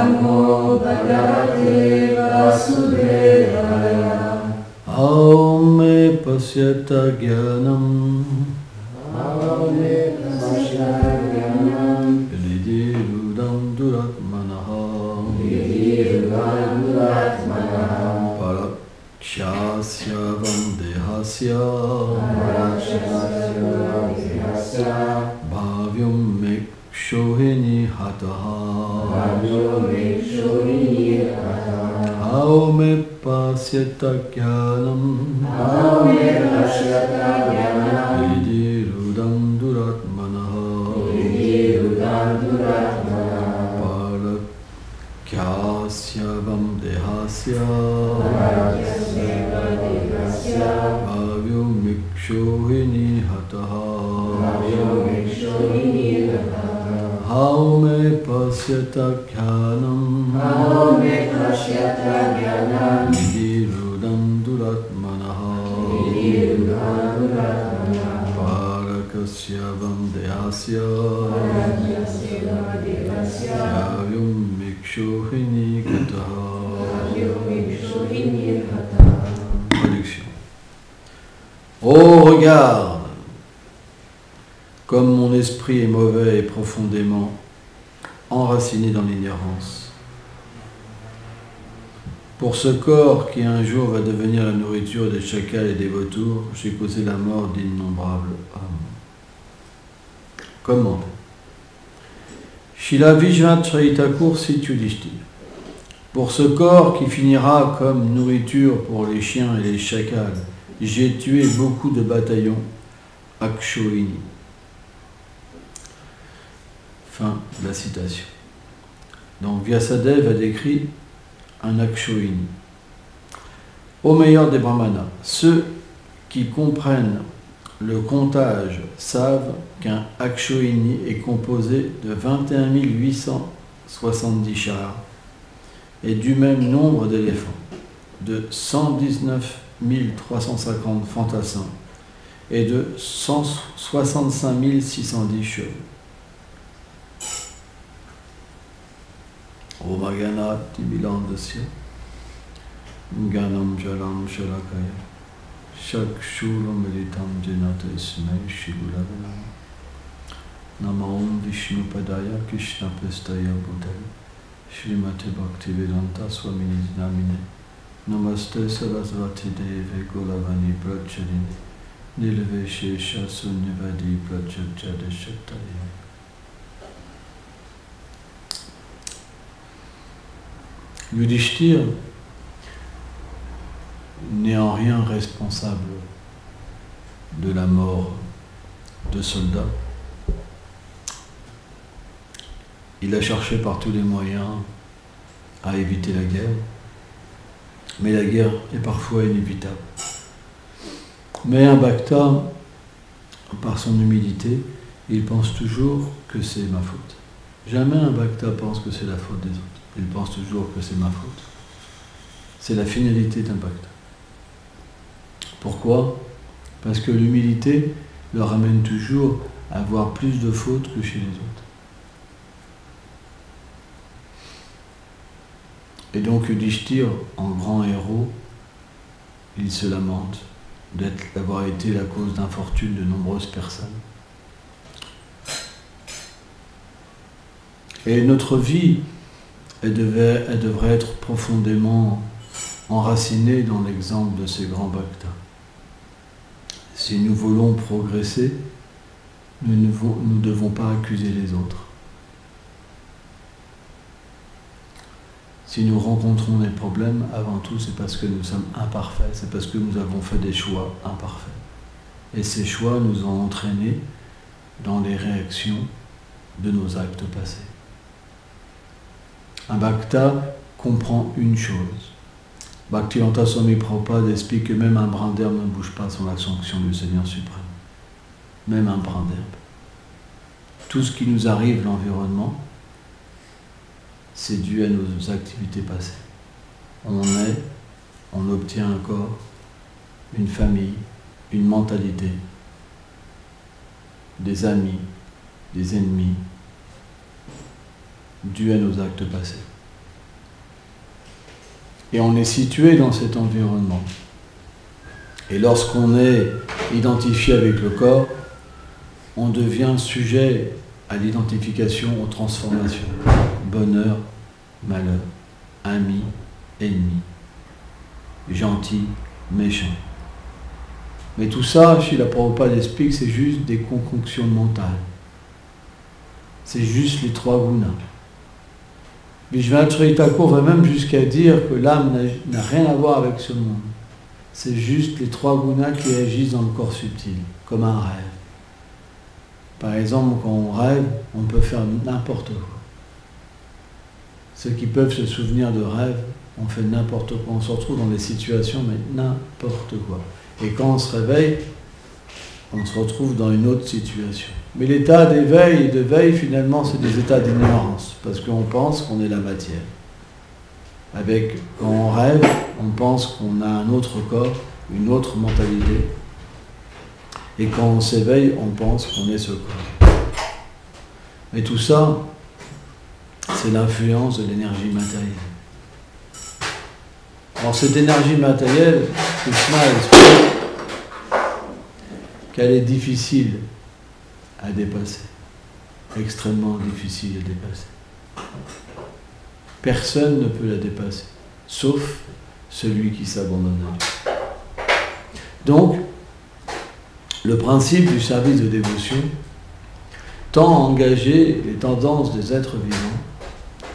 नमो भगवते वासुदेवाय ॐ मे पश्यत ज्ञानम् पास्यतज्ञानं हृदि रुदं दुरात्मनः पालख्यास्यवं देहास्य भाव्योमिक्षो हि निहतः हामे पश्यतख्या Oh, regarde Comme mon esprit est mauvais et profondément enraciné dans l'ignorance. Pour ce corps qui un jour va devenir la nourriture des chacals et des vautours, j'ai causé la mort d'innombrables hommes. Comment Shila. Pour ce corps qui finira comme nourriture pour les chiens et les chacals, j'ai tué beaucoup de bataillons Akshoini. Fin de la citation. Donc Vyasadev a décrit un Akshoini. Au meilleur des brahmanas, ceux qui comprennent le comptage savent qu'un Akshoini est composé de 21 870 chars et du même nombre d'éléphants, de 119 350 fantassins et de 165 610 chevaux. Omagana Ganam Jalam Shalakaya Shakshuram Litam Janata Ismai Shigulavanam Nama Om Vishnu Padaya Krishna Prestaya Buddhaya. Srimati Bhakti Vedanta Swamini Namine Namaste Sarasvati Deve Gulavani Pracharine Nilveshesha Sunyavadi Prachachada Shaktaya Yudhishthira n'est en rien responsable de la mort de soldats. Il a cherché par tous les moyens à éviter la guerre, mais la guerre est parfois inévitable. Mais un Bhakta, par son humilité, il pense toujours que c'est ma faute. Jamais un Bhakta pense que c'est la faute des autres. Il pense toujours que c'est ma faute. C'est la finalité d'un Bhakta. Pourquoi? Parce que l'humilité le ramène toujours à avoir plus de fautes que chez les autres. Et donc Yudhishthir, en grand héros, il se lamente d'avoir été la cause d'infortune de nombreuses personnes. Et notre vie, elle devrait être profondément enracinée dans l'exemple de ces grands bhaktas. Si nous voulons progresser, nous ne nous devons pas accuser les autres. Si nous rencontrons des problèmes, avant tout, c'est parce que nous sommes imparfaits, c'est parce que nous avons fait des choix imparfaits. et ces choix nous ont entraînés dans les réactions de nos actes passés. Un bhakta comprend une chose. Bhaktivedanta Swami Prabhupada explique que même un brin d'herbe ne bouge pas sans la sanction du Seigneur suprême. Même un brin d'herbe. Tout ce qui nous arrive, l'environnement, c'est dû à nos activités passées. On est, on obtient un corps, une famille, une mentalité, des amis, des ennemis, dû à nos actes passés. Et on est situé dans cet environnement. Et lorsqu'on est identifié avec le corps, on devient sujet à l'identification, aux transformations. Bonheur, malheur, ami, ennemi, gentil, méchant. Mais tout ça, chez la Prabhupada explique, c'est juste des concoctions mentales. C'est juste les trois gunas. Thakur va même jusqu'à dire que l'âme n'a rien à voir avec ce monde. C'est juste les trois gunas qui agissent dans le corps subtil, comme un rêve. Par exemple, quand on rêve, on peut faire n'importe quoi. Ceux qui peuvent se souvenir de rêves, on fait n'importe quoi. On se retrouve dans des situations, mais n'importe quoi. Et quand on se réveille, on se retrouve dans une autre situation. Mais l'état d'éveil et de veille, finalement, c'est des états d'ignorance, parce qu'on pense qu'on est la matière. Avec, quand on rêve, on pense qu'on a un autre corps, une autre mentalité. Et quand on s'éveille, on pense qu'on est ce corps. Mais tout ça, c'est l'influence de l'énergie matérielle. Alors cette énergie matérielle, Krishna explique qu'elle est difficile à dépasser, extrêmement difficile à dépasser. Personne ne peut la dépasser, sauf celui qui s'abandonne à lui. Donc, le principe du service de dévotion tend à engager les tendances des êtres vivants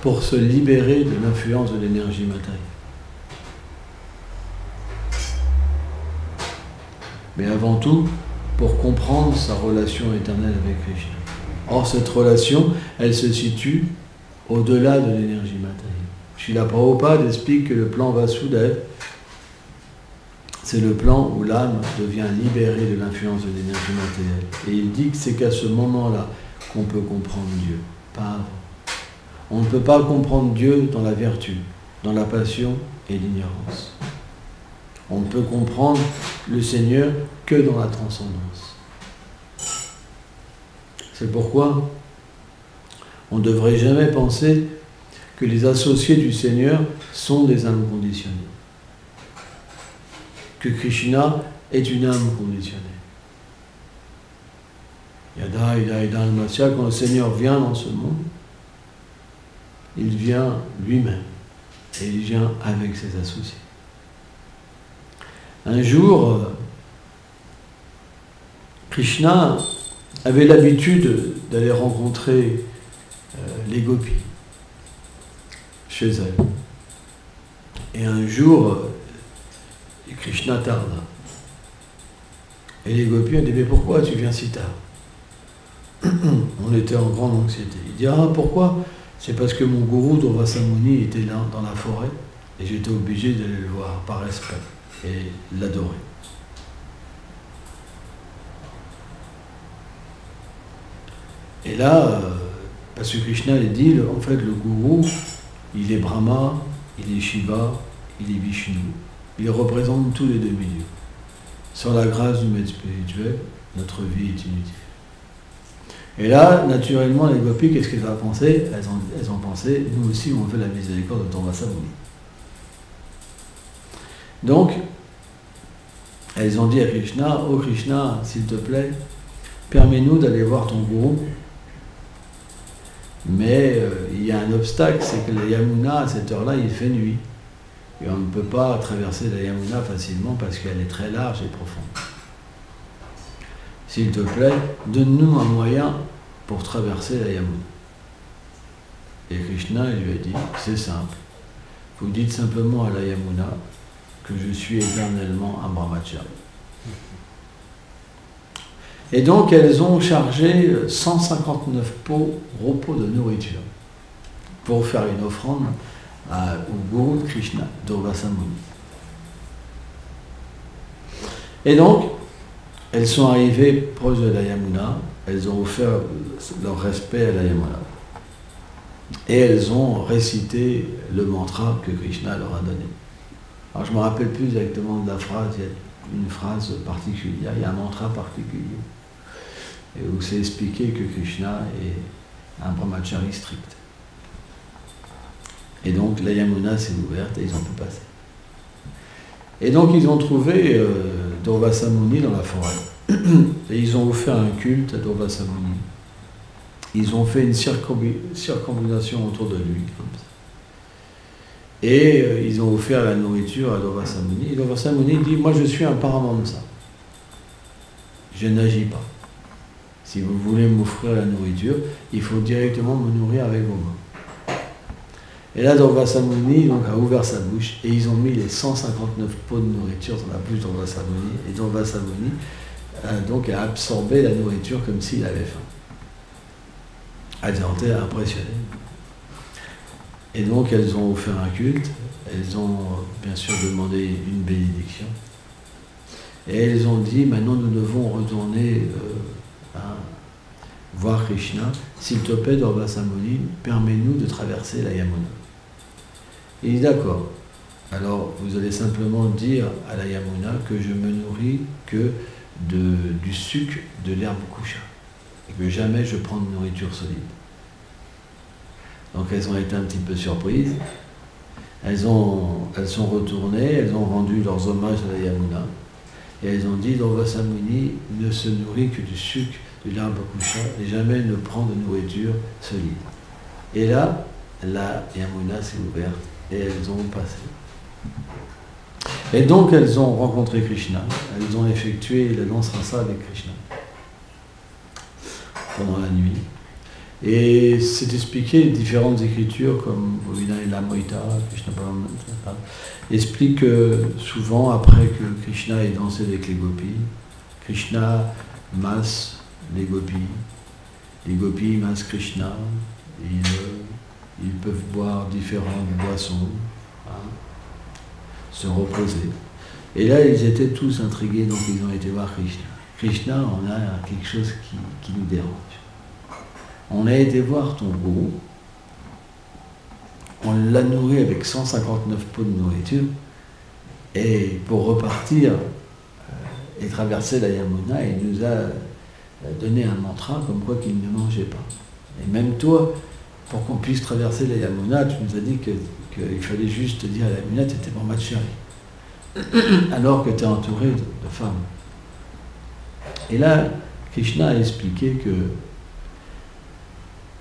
pour se libérer de l'influence de l'énergie matérielle. Mais avant tout, pour comprendre sa relation éternelle avec Krishna. Or, cette relation, elle se situe au-delà de l'énergie matérielle. Srila Prabhupada explique que le plan Vasudev, c'est le plan où l'âme devient libérée de l'influence de l'énergie matérielle. Et il dit que c'est qu'à ce moment-là qu'on peut comprendre Dieu, pas avant. On ne peut pas comprendre Dieu dans la vertu, dans la passion et l'ignorance. On ne peut comprendre le Seigneur que dans la transcendance. C'est pourquoi on ne devrait jamais penser que les associés du Seigneur sont des âmes conditionnées. Que Krishna est une âme conditionnée. Yada, Yada, Masya, quand le Seigneur vient dans ce monde, il vient lui-même et il vient avec ses associés. Un jour, euh, Krishna avait l'habitude d'aller rencontrer euh, les gopis chez elle. Et un jour, euh, Krishna tarda. Et les gopis ont dit, mais pourquoi tu viens si tard? On était en grande anxiété. Il dit, ah pourquoi? C'est parce que mon gourou Durvasamuni était là dans la forêt et j'étais obligé d'aller le voir par respect et l'adorer. Et là, euh, parce que Krishna l'a dit, en fait, le gourou, il est Brahma, il est Shiva, il est Vishnu. Il représente tous les deux milieux. Sans la grâce du maître spirituel, notre vie est inutile. Et là, naturellement, les gopis, qu'est-ce qu'elles ont pensé? Elles ont, pensé, nous aussi, on fait la miséricorde de ton Vasavuni. Donc, elles ont dit à Krishna, oh Krishna, s'il te plaît, permets-nous d'aller voir ton gourou. Mais euh, il y a un obstacle, c'est que la Yamuna, à cette heure-là, il fait nuit. Et on ne peut pas traverser la Yamuna facilement parce qu'elle est très large et profonde. S'il te plaît, donne-nous un moyen pour traverser la Yamuna. Et Krishna lui a dit, c'est simple. Vous dites simplement à la Yamuna, que je suis éternellement un brahmachari. Et donc elles ont chargé 159 pots, repos de nourriture pour faire une offrande au gourou de Krishna, Durvasamuni. Et donc, elles sont arrivées proches de la Yamuna, elles ont offert leur respect à la Yamuna. Et elles ont récité le mantra que Krishna leur a donné. Alors je ne me rappelle plus exactement de la phrase, il y a une phrase particulière, il y a un mantra particulier, et où c'est expliqué que Krishna est un brahmachari strict. Et donc la Yamuna s'est ouverte et ils ont pu passer. Et donc ils ont trouvé euh, dans la forêt. Et ils ont offert un culte à Durvasamuni. Ils ont fait une circonvolution autour de lui, Et euh, ils ont offert la nourriture à Durvasamuni. Et Durvasamuni dit Moi je suis un ça. Je n'agis pas. Si vous voulez m'offrir la nourriture, il faut directement me nourrir avec vos mains. Et là, Durvasamuni donc, a ouvert sa bouche et ils ont mis les 159 pots de nourriture dans la bouche d'Urvasamuni. Et Durvasamuni a donc a absorbé la nourriture comme s'il avait faim. Été impressionnées. Et donc elles ont offert un culte, elles ont bien sûr demandé une bénédiction. Et elles ont dit, maintenant nous devons retourner euh, voir Krishna. S'il te plaît, Durvasamuni, permets-nous de traverser la Yamuna. Il dit d'accord. Alors vous allez simplement dire à la Yamuna que je me nourris que du sucre de l'herbe coucha et que jamais je prends de nourriture solide. Donc elles ont été un petit peu surprises. Elles, ont, elles sont retournées, elles ont rendu leurs hommages à la Yamuna et elles ont dit Vasamuni ne se nourrit que du sucre de coucha et jamais ne prend de nourriture solide. Et là, la Yamuna s'est ouverte et elles ont passé. Et donc elles ont rencontré Krishna, elles ont effectué la danse rasa avec Krishna pendant la nuit. Et c'est expliqué, différentes écritures comme la Moïta, Krishna expliquent que souvent après que Krishna ait dansé avec les gopis, Krishna masse les gopis, les gopis massent Krishna, ils peuvent boire différentes boissons, hein, se reposer. Et là, ils étaient tous intrigués, donc ils ont été voir Krishna. Krishna, on a quelque chose qui, nous dérange. On a été voir ton gourou, on l'a nourri avec 159 pots de nourriture, et pour repartir euh, et traverser la Yamuna, il nous a euh, donné un mantra comme quoi qu'il ne mangeait pas. Et même toi, pour qu'on puisse traverser la Yamuna, tu nous as dit qu'il fallait juste dire à la Yamuna, tu étais pour chérie. Alors que tu es entouré de, femmes. Et là, Krishna a expliqué que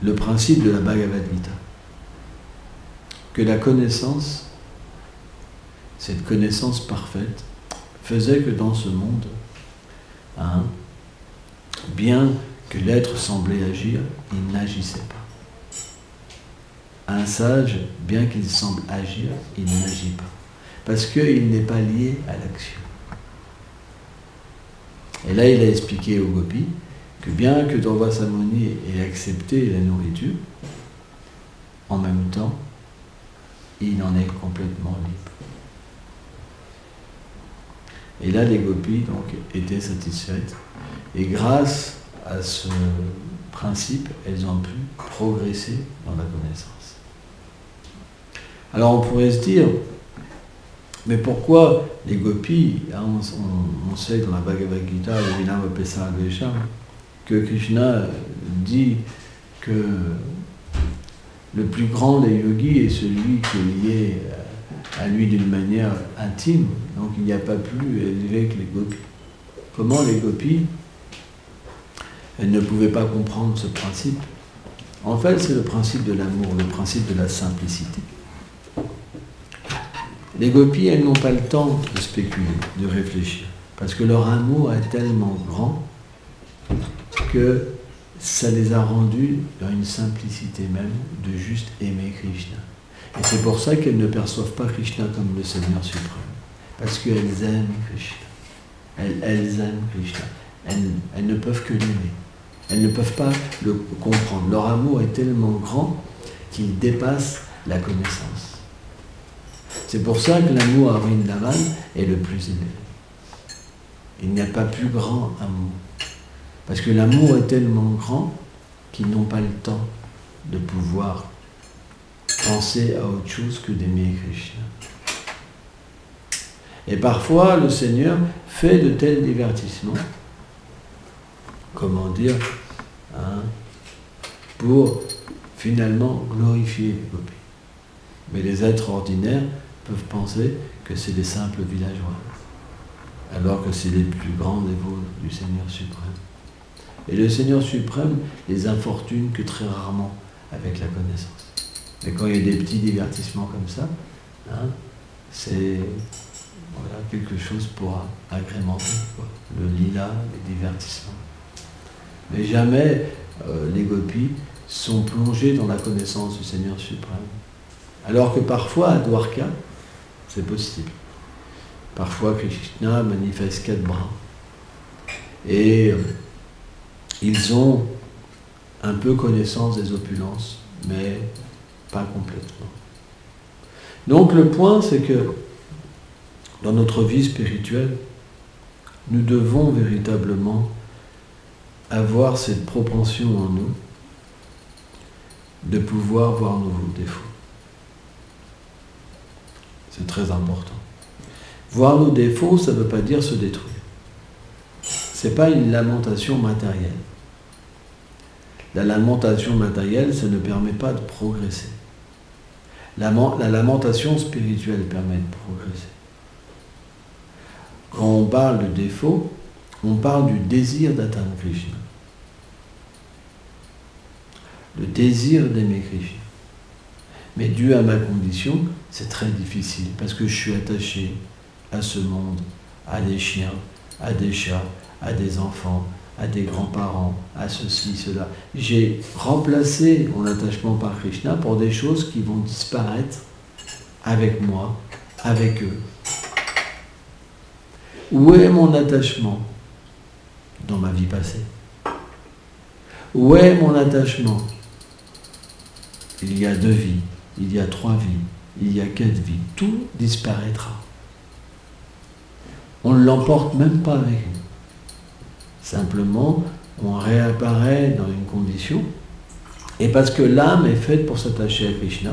le principe de la Bhagavad Gita, que la connaissance, cette connaissance parfaite, faisait que dans ce monde, hein, bien que l'être semblait agir, il n'agissait pas. Un sage, bien qu'il semble agir, il n'agit pas. Parce qu'il n'est pas lié à l'action. Et là, il a expliqué au Gopi que bien que Durva Samoni ait accepté la nourriture, en même temps, il en est complètement libre. Et là, les gopis donc, étaient satisfaites. Et grâce à ce principe, elles ont pu progresser dans la connaissance. Alors on pourrait se dire, mais pourquoi les gopis, hein, on, sait dans la Bhagavad Gita, le que Krishna dit que le plus grand des yogis est celui qui est lié à lui d'une manière intime, donc il n'y a pas plus élevé que les gopis. Comment les gopis, elles ne pouvaient pas comprendre ce principe? En fait, c'est le principe de l'amour, le principe de la simplicité. Les gopis, elles n'ont pas le temps de spéculer, de réfléchir, parce que leur amour est tellement grand que ça les a rendues dans une simplicité même de juste aimer Krishna. Et c'est pour ça qu'elles ne perçoivent pas Krishna comme le Seigneur suprême, parce qu'elles aiment Krishna. Elles, elles, aiment Krishna. elles, ne peuvent que l'aimer. Elles ne peuvent pas le comprendre. Leur amour est tellement grand qu'il dépasse la connaissance. C'est pour ça que l'amour à Vrindavan est le plus élevé. Il n'y a pas plus grand amour. Parce que l'amour est tellement grand qu'ils n'ont pas le temps de pouvoir penser à autre chose que d'aimer Krishna. Et parfois, le Seigneur fait de tels divertissements, comment dire, hein, pour finalement glorifier les gopis. Mais les êtres ordinaires peuvent penser que c'est des simples villageois, alors que c'est les plus grands dévots du Seigneur suprême. Et le Seigneur suprême les infortune que très rarement avec la connaissance. Mais quand il y a des petits divertissements comme ça, hein, c'est quelque chose pour agrémenter le lila, les divertissements. Mais jamais euh, les gopis sont plongés dans la connaissance du Seigneur suprême. Alors que parfois à Dwarka, c'est possible. Parfois Krishna manifeste quatre bras. Et euh, ils ont un peu connaissance des opulences, mais pas complètement. Donc le point, c'est que dans notre vie spirituelle, nous devons véritablement avoir cette propension en nous de pouvoir voir nos défauts. C'est très important. Voir nos défauts, ça ne veut pas dire se détruire. Ce n'est pas une lamentation matérielle. La lamentation matérielle, ça ne permet pas de progresser. La, la lamentation spirituelle permet de progresser. Quand on parle de défaut, on parle du désir d'atteindre Krishna. Le désir d'aimer Krishna. Mais dû à ma condition, c'est très difficile parce que je suis attaché à ce monde, à des chiens, à des chats, à des enfants, à des grands-parents, à ceci, cela. J'ai remplacé mon attachement par Krishna pour des choses qui vont disparaître avec moi, avec eux. Où est mon attachement dans ma vie passée? Où est mon attachement? Il y a deux vies, il y a trois vies, il y a quatre vies. Tout disparaîtra. On ne l'emporte même pas avec nous. Simplement, on réapparaît dans une condition. Et parce que l'âme est faite pour s'attacher à Krishna,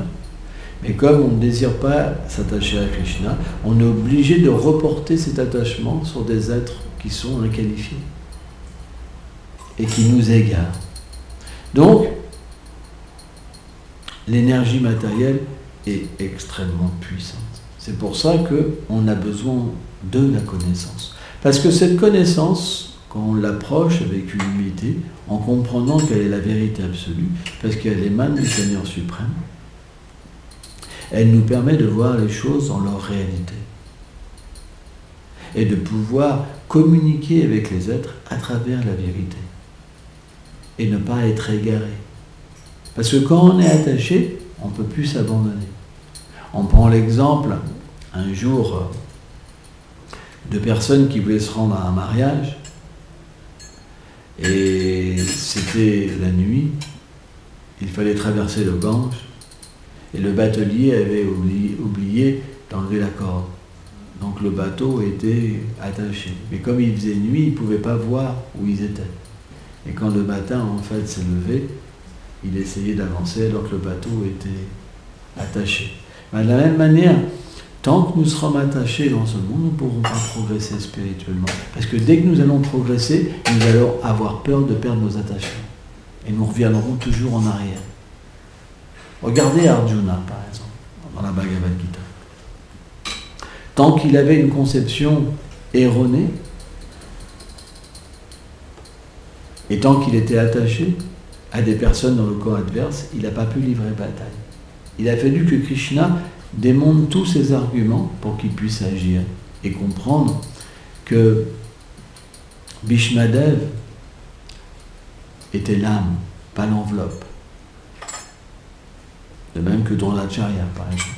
mais comme on ne désire pas s'attacher à Krishna, on est obligé de reporter cet attachement sur des êtres qui sont inqualifiés et qui nous égarent. Donc, l'énergie matérielle est extrêmement puissante. C'est pour ça qu'on a besoin de la connaissance. Parce que cette connaissance, quand on l'approche avec humilité, en comprenant quelle est la vérité absolue, parce qu'elle émane du Seigneur suprême, elle nous permet de voir les choses dans leur réalité et de pouvoir communiquer avec les êtres à travers la vérité et ne pas être égaré. Parce que quand on est attaché, on ne peut plus s'abandonner. On prend l'exemple un jour de personnes qui voulaient se rendre à un mariage et c'était la nuit, il fallait traverser le Gange et le batelier avait oublié, d'enlever la corde. Donc le bateau était attaché. Mais comme il faisait nuit, il ne pouvait pas voir où ils étaient. Et quand le matin, en fait, s'est levé, il essayait d'avancer alors que le bateau était attaché. De la même manière, tant que nous serons attachés dans ce monde, nous ne pourrons pas progresser spirituellement. Parce que dès que nous allons progresser, nous allons avoir peur de perdre nos attachements. Et nous reviendrons toujours en arrière. Regardez Arjuna, par exemple, dans la Bhagavad Gita. Tant qu'il avait une conception erronée, et tant qu'il était attaché à des personnes dans le corps adverse, il n'a pas pu livrer bataille. Il a fallu que Krishna démonte tous ses arguments pour qu'il puisse agir et comprendre que Bhishmadev était l'âme, pas l'enveloppe. De même que dans Dronacharya, par exemple.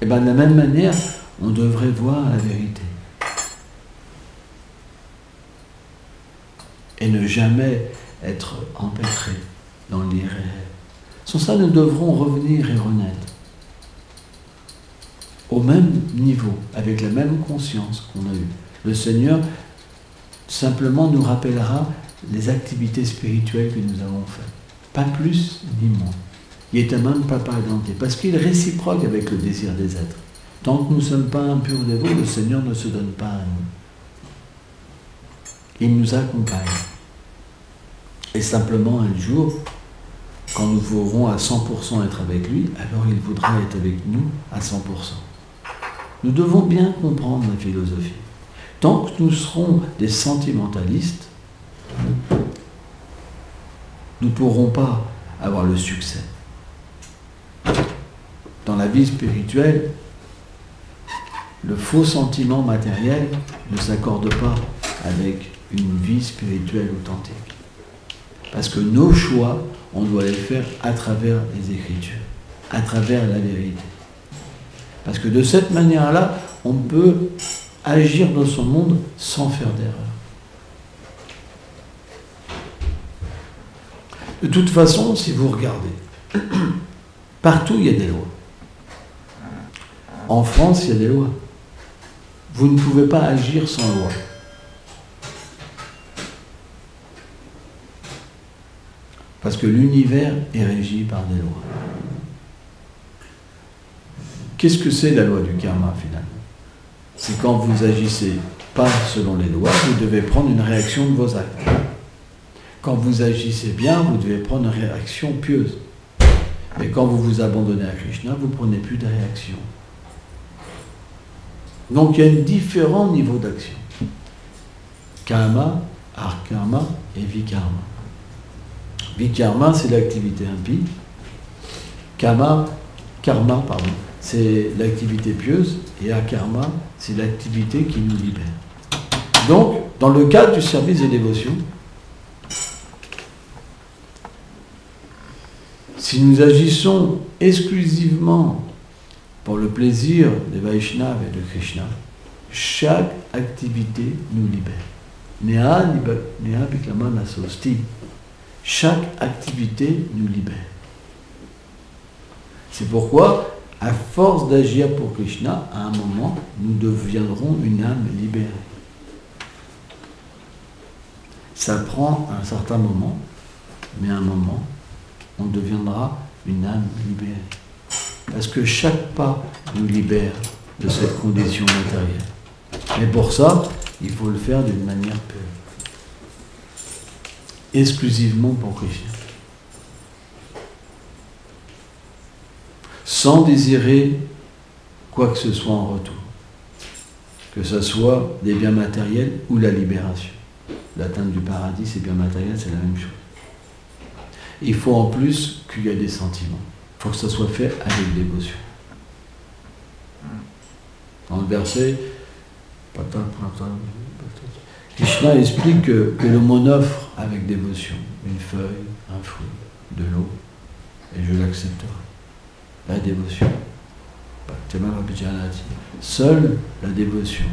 Et bien de la même manière, on devrait voir la vérité. et ne jamais être empêtré dans l'irréel. Sans ça, nous devrons revenir et renaître au même niveau, avec la même conscience qu'on a eue. Le Seigneur simplement nous rappellera les activités spirituelles que nous avons faites. Pas plus ni moins. Il est un même papa parce qu'il réciproque avec le désir des êtres. Tant que nous ne sommes pas impurs dévots, le Seigneur ne se donne pas à nous. Il nous accompagne. Et simplement un jour, quand nous voudrons à 100% être avec lui, alors il voudra être avec nous à 100%. Nous devons bien comprendre la philosophie. Tant que nous serons des sentimentalistes, nous ne pourrons pas avoir le succès. Dans la vie spirituelle, le faux sentiment matériel ne s'accorde pas avec une vie spirituelle authentique. Parce que nos choix, on doit les faire à travers les Écritures, à travers la vérité. Parce que de cette manière-là, on peut agir dans son monde sans faire d'erreur. De toute façon, si vous regardez, partout il y a des lois. En France, il y a des lois. Vous ne pouvez pas agir sans loi. Parce que l'univers est régi par des lois. Qu'est-ce que c'est la loi du karma finalement? C'est quand vous agissez pas selon les lois, vous devez prendre une réaction de vos actes. Quand vous agissez bien, vous devez prendre une réaction pieuse. Et quand vous vous abandonnez à Krishna, vous ne prenez plus de réaction. Donc il y a un différent niveau d'action. Karma, arkarma et vikarma. Vikarma, c'est l'activité impie. Karma, karma, pardon, c'est l'activité pieuse. Et akarma, c'est l'activité qui nous libère. Donc, dans le cadre du service de dévotion, si nous agissons exclusivement pour le plaisir des Vaishnavas et de Krishna, chaque activité nous libère. Chaque activité nous libère. C'est pourquoi, à force d'agir pour Krishna, à un moment, nous deviendrons une âme libérée. Ça prend un certain moment, mais à un moment, on deviendra une âme libérée. Parce que chaque pas nous libère de cette condition matérielle. Mais pour ça, il faut le faire d'une manière pure. Exclusivement pour Krishna. Sans désirer quoi que ce soit en retour. Que ce soit des biens matériels ou la libération. L'atteinte du paradis, c'est biens matériels, c'est la même chose. Il faut en plus qu'il y ait des sentiments. Il faut que ça soit fait avec dévotion. Dans le verset, Krishna explique que, l'homme offre avec dévotion une feuille, un fruit, de l'eau, et je l'accepterai. La dévotion. Seule la dévotion,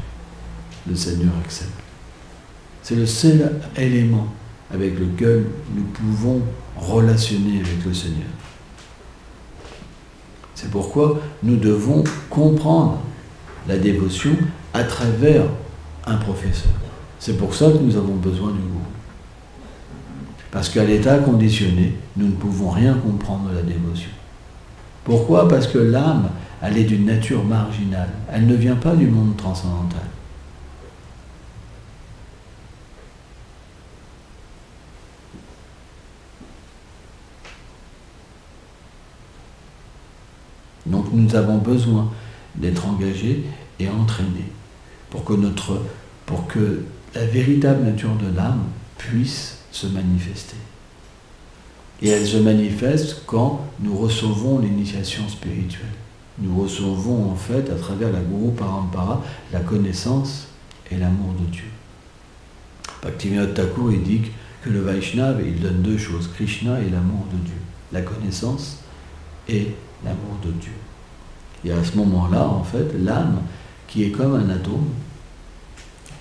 le Seigneur accepte. C'est le seul élément avec lequel nous pouvons relationner avec le Seigneur. C'est pourquoi nous devons comprendre la dévotion à travers un professeur. C'est pour ça que nous avons besoin du goût. Parce qu'à l'état conditionné, nous ne pouvons rien comprendre de la dévotion. Pourquoi? Parce que l'âme, elle est d'une nature marginale. Elle ne vient pas du monde transcendantal. Donc nous avons besoin d'être engagés et entraînés pour que, notre, la véritable nature de l'âme puisse se manifester. Et elle se manifeste quand nous recevons l'initiation spirituelle. Nous recevons en fait à travers la Guru Parampara la connaissance et l'amour de Dieu. Bhaktivinoda Thakur indique que le Vaishnava, il donne deux choses, Krishna et l'amour de Dieu. La connaissance et l'amour de Dieu. Et à ce moment-là, en fait, l'âme, qui est comme un atome,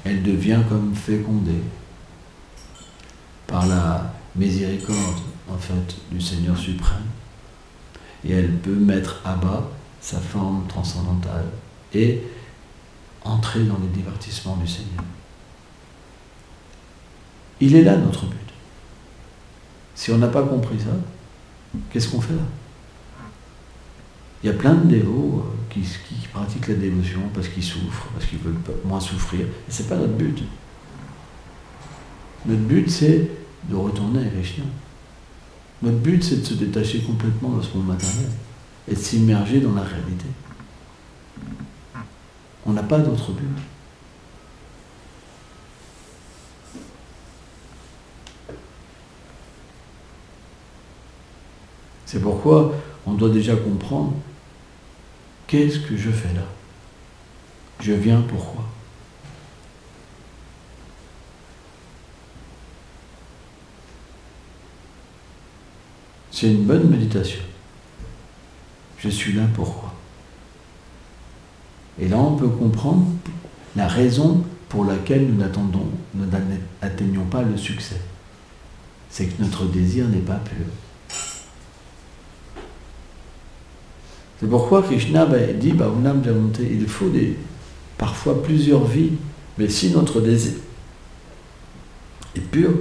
elle devient comme fécondée par la miséricorde en fait du Seigneur suprême. Et elle peut mettre à bas sa forme transcendantale et entrer dans les divertissements du Seigneur. Il est là notre but. Si on n'a pas compris ça, qu'est-ce qu'on fait là? Il y a plein de dévots euh, qui, qui pratiquent la dévotion parce qu'ils souffrent, parce qu'ils veulent moins souffrir. Ce n'est pas notre but. Notre but, c'est de retourner à Krishna. Notre but, c'est de se détacher complètement de ce monde matériel et de s'immerger dans la réalité. On n'a pas d'autre but. C'est pourquoi on doit déjà comprendre qu'est-ce que je fais là? Je viens pourquoi? C'est une bonne méditation. Je suis là pourquoi? Et là, on peut comprendre la raison pour laquelle nous n'attendons, nous n'atteignons pas le succès. C'est que notre désir n'est pas pur. C'est pourquoi Krishna bah, dit bah, il faut des, parfois plusieurs vies, mais si notre désir est pur,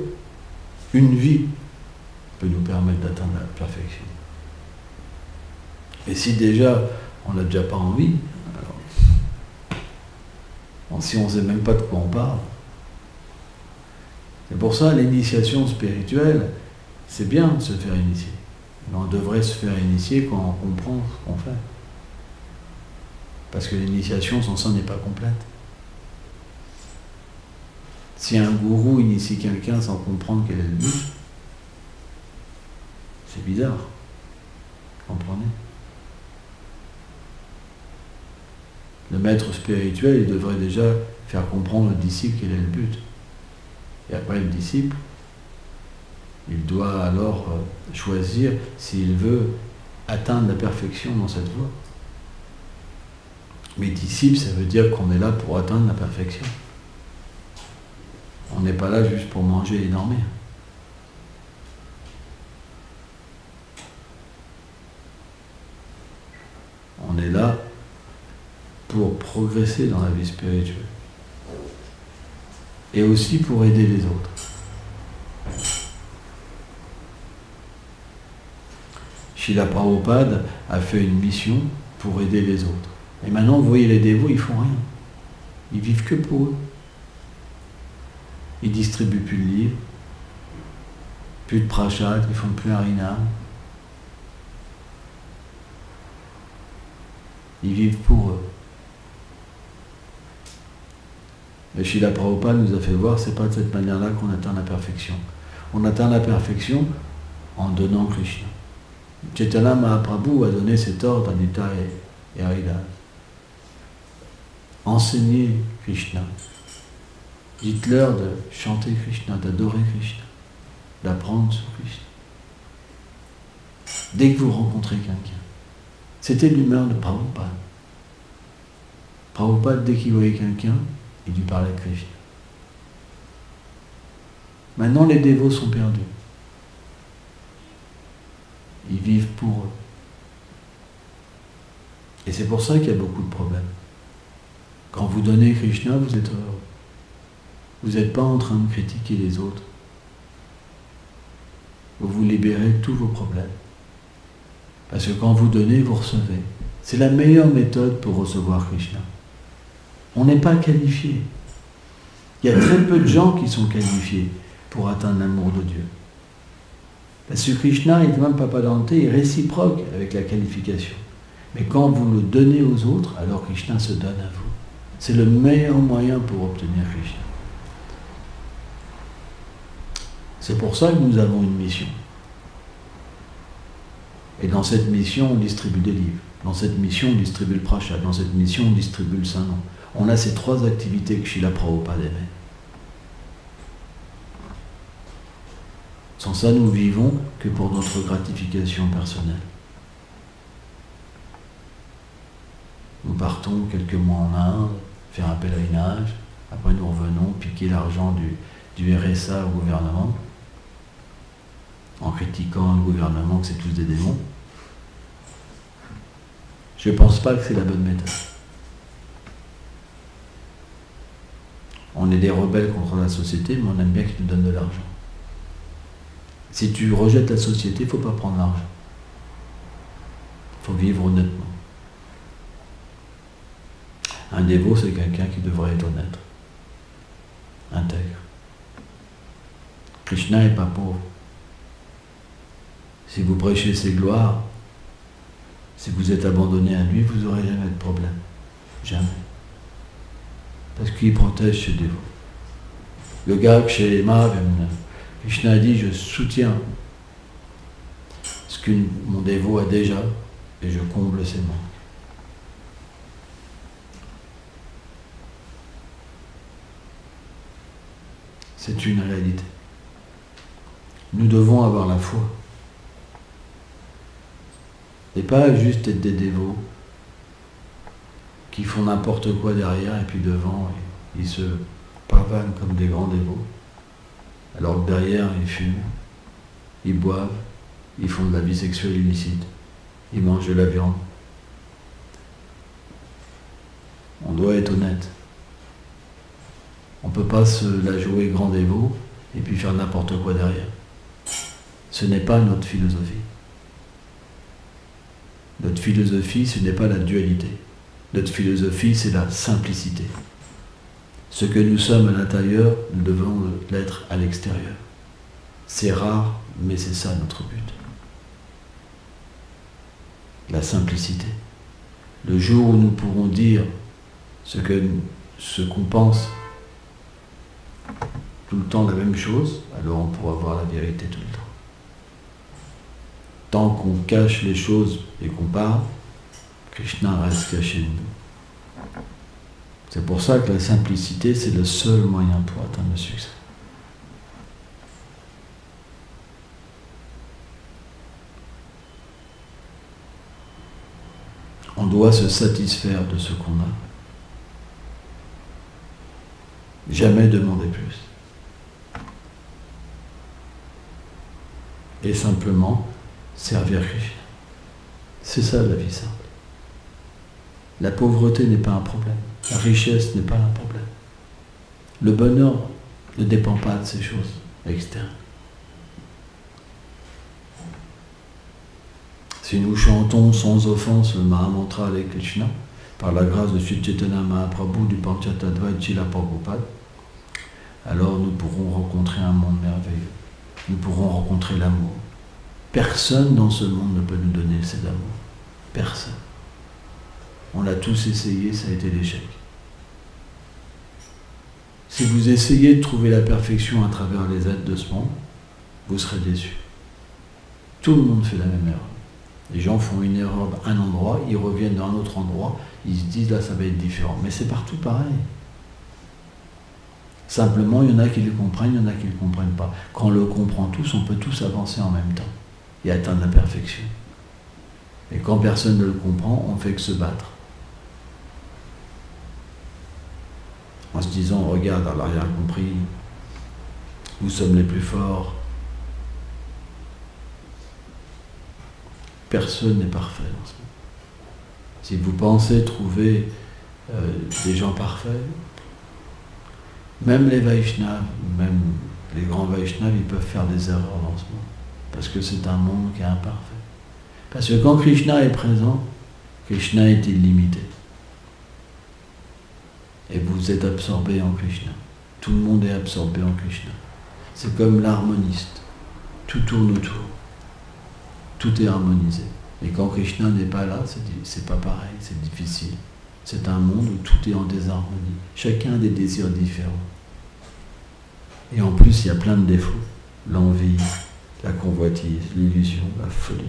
une vie peut nous permettre d'atteindre la perfection. Et si déjà on n'a déjà pas envie, si on ne sait même pas de quoi on parle, c'est pour ça l'initiation spirituelle, c'est bien de se faire initier. On devrait se faire initier quand on comprend ce qu'on fait. Parce que l'initiation sans ça n'est pas complète. Si un gourou initie quelqu'un sans comprendre quel est le but, c'est bizarre. Comprenez? Le maître spirituel, il devrait déjà faire comprendre au disciple quel est le but. Et après, le disciple, il doit alors euh, choisir s'il veut atteindre la perfection dans cette voie. Mais ça veut dire qu'on est là pour atteindre la perfection. On n'est pas là juste pour manger et dormir. On est là pour progresser dans la vie spirituelle. Et aussi pour aider les autres. Srila Prabhupada a fait une mission pour aider les autres. Et maintenant, vous voyez, les dévots, ils font rien. Ils vivent que pour eux. Ils distribuent plus de livres, plus de prachats, ils font plus harina. Ils vivent pour eux. Mais Srila Prabhupada nous a fait voir, c'est pas de cette manière-là qu'on atteint la perfection. On atteint la perfection en donnant Krishna. Chaitanya Mahaprabhu a donné cet ordre à Nita et, et Haridas. Enseignez Krishna. Dites-leur de chanter Krishna, d'adorer Krishna, d'apprendre sur Krishna. Dès que vous rencontrez quelqu'un. C'était l'humeur de Prabhupada. Prabhupada, dès qu'il voyait quelqu'un, il lui parlait de Krishna. Maintenant, les dévots sont perdus. Ils vivent pour eux. Et c'est pour ça qu'il y a beaucoup de problèmes. Quand vous donnez Krishna, vous êtes heureux. Vous n'êtes pas en train de critiquer les autres. Vous vous libérez de tous vos problèmes. Parce que quand vous donnez, vous recevez. C'est la meilleure méthode pour recevoir Krishna. On n'est pas qualifié. Il y a très peu de gens qui sont qualifiés pour atteindre l'amour de Dieu. Parce que Krishna, et même Papadante, est réciproque avec la qualification. Mais quand vous le donnez aux autres, alors Krishna se donne à vous. C'est le meilleur moyen pour obtenir Krishna. C'est pour ça que nous avons une mission. Et dans cette mission, on distribue des livres. Dans cette mission, on distribue le prachat. Dans cette mission, on distribue le Saint-Nom. On a ces trois activités que Shila Prabhupada aimait. Sans ça, nous vivons que pour notre gratification personnelle. Nous partons quelques mois en Inde, faire un pèlerinage, après nous revenons piquer l'argent du, du RSA au gouvernement, en critiquant le gouvernement que c'est tous des démons. Je ne pense pas que c'est la bonne méthode. On est des rebelles contre la société, mais on aime bien qu'ils nous donnent de l'argent. Si tu rejettes la société, il ne faut pas prendre l'argent. Il faut vivre honnêtement. Un dévot, c'est quelqu'un qui devrait être honnête, intègre. Krishna n'est pas pauvre. Si vous prêchez ses gloires, si vous êtes abandonné à lui, vous n'aurez jamais de problème. Jamais. Parce qu'il protège ses dévots. Le gars chez Mahavimna, Krishna a dit, je soutiens ce que mon dévot a déjà et je comble ses manques. C'est une réalité. Nous devons avoir la foi. Et pas juste être des dévots qui font n'importe quoi derrière et puis devant, ils se pavanent comme des grands dévots. Alors que derrière, ils fument, ils boivent, ils font de la vie sexuelle illicite, ils mangent de la viande. On doit être honnête. On ne peut pas se la jouer grand dévot et puis faire n'importe quoi derrière. Ce n'est pas notre philosophie. Notre philosophie, ce n'est pas la dualité. Notre philosophie, c'est la simplicité. Ce que nous sommes à l'intérieur, nous devons l'être à l'extérieur. C'est rare, mais c'est ça notre but. La simplicité. Le jour où nous pourrons dire ce qu'on ce qu'on pense tout le temps la même chose, alors on pourra voir la vérité tout le temps. Tant qu'on cache les choses et qu'on parle, Krishna reste caché de nous. C'est pour ça que la simplicité, c'est le seul moyen pour atteindre le succès. On doit se satisfaire de ce qu'on a. Jamais demander plus. Et simplement servir Krishna. C'est ça la vie simple. La pauvreté n'est pas un problème. Richesse n'est pas un problème. Le bonheur ne dépend pas de ces choses externes. Si nous chantons sans offense le Mahamantra avec Krishna, par la grâce de Sri Mahaprabhu du Panchatadvaita Chila Prabhupada, alors nous pourrons rencontrer un monde merveilleux. Nous pourrons rencontrer l'amour. Personne dans ce monde ne peut nous donner cet amour. Personne. On l'a tous essayé, ça a été l'échec. Si vous essayez de trouver la perfection à travers les êtres de ce monde, vous serez déçus. Tout le monde fait la même erreur. Les gens font une erreur à un endroit, ils reviennent dans un autre endroit, ils se disent là ça va être différent. Mais c'est partout pareil. Simplement, il y en a qui le comprennent, il y en a qui ne le comprennent pas. Quand on le comprend tous, on peut tous avancer en même temps et atteindre la perfection. Et quand personne ne le comprend, on fait que se battre. En se disant, regarde, n'a rien compris, nous sommes les plus forts. Personne n'est parfait dans ce monde. Si vous pensez trouver euh, des gens parfaits, même les Vaishnavas, même les grands Vaishnavas, ils peuvent faire des erreurs dans ce monde. Parce que c'est un monde qui est imparfait. Parce que quand Krishna est présent, Krishna est illimité. Et vous êtes absorbé en Krishna. Tout le monde est absorbé en Krishna. C'est comme l'harmoniste. Tout tourne autour. Tout est harmonisé. Et quand Krishna n'est pas là, c'est pas pareil, c'est difficile. C'est un monde où tout est en désharmonie. Chacun a des désirs différents. Et en plus, il y a plein de défauts. L'envie, la convoitise, l'illusion, la folie.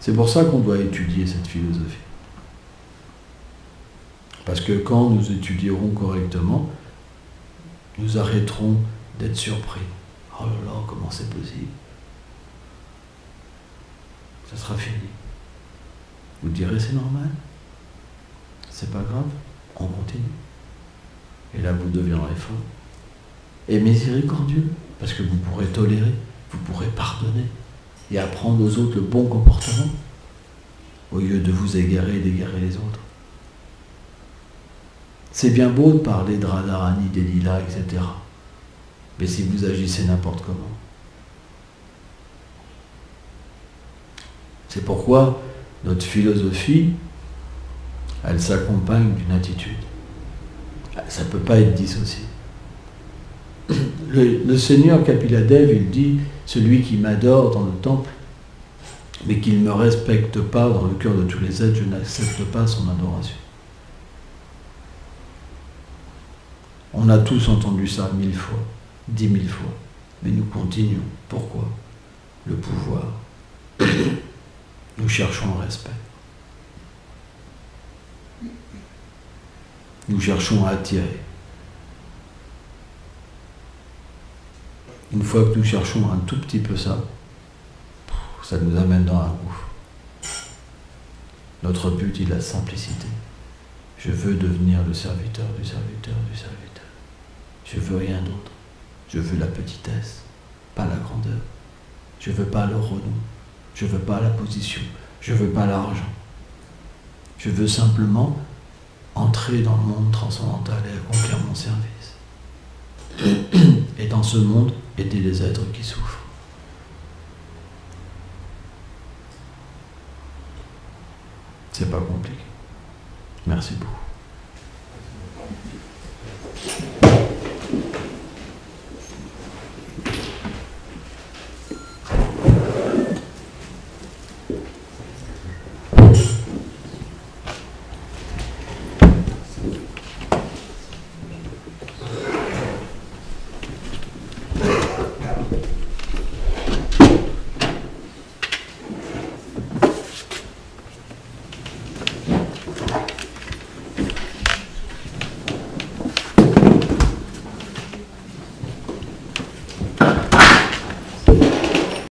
C'est pour ça qu'on doit étudier cette philosophie. Parce que quand nous étudierons correctement, nous arrêterons d'être surpris. Oh là là, comment c'est possible? Ça sera fini. Vous direz c'est normal? C'est pas grave? On continue. Et là vous deviendrez fort. Et miséricordieux, Parce que vous pourrez tolérer, vous pourrez pardonner et apprendre aux autres le bon comportement au lieu de vous égarer et d'égarer les autres. C'est bien beau de parler de Radharani, des lilas, etc. Mais si vous agissez n'importe comment. C'est pourquoi notre philosophie, elle s'accompagne d'une attitude. Ça ne peut pas être dissocié. Le, Seigneur Kapiladev, il dit, celui qui m'adore dans le temple, mais qu'il ne me respecte pas dans le cœur de tous les êtres, je n'accepte pas son adoration. On a tous entendu ça mille fois, dix mille fois, mais nous continuons. Pourquoi? Le pouvoir. Nous cherchons le respect. Nous cherchons à attirer. Une fois que nous cherchons un tout petit peu ça, ça nous amène dans un gouffre. Notre but est la simplicité. Je veux devenir le serviteur du serviteur du serviteur. Je veux rien d'autre. Je veux la petitesse, pas la grandeur. Je veux pas le renom. Je veux pas la position. Je veux pas l'argent. Je veux simplement entrer dans le monde transcendantal et accomplir mon service. Et dans ce monde, aider les êtres qui souffrent. C'est pas compliqué. Merci beaucoup.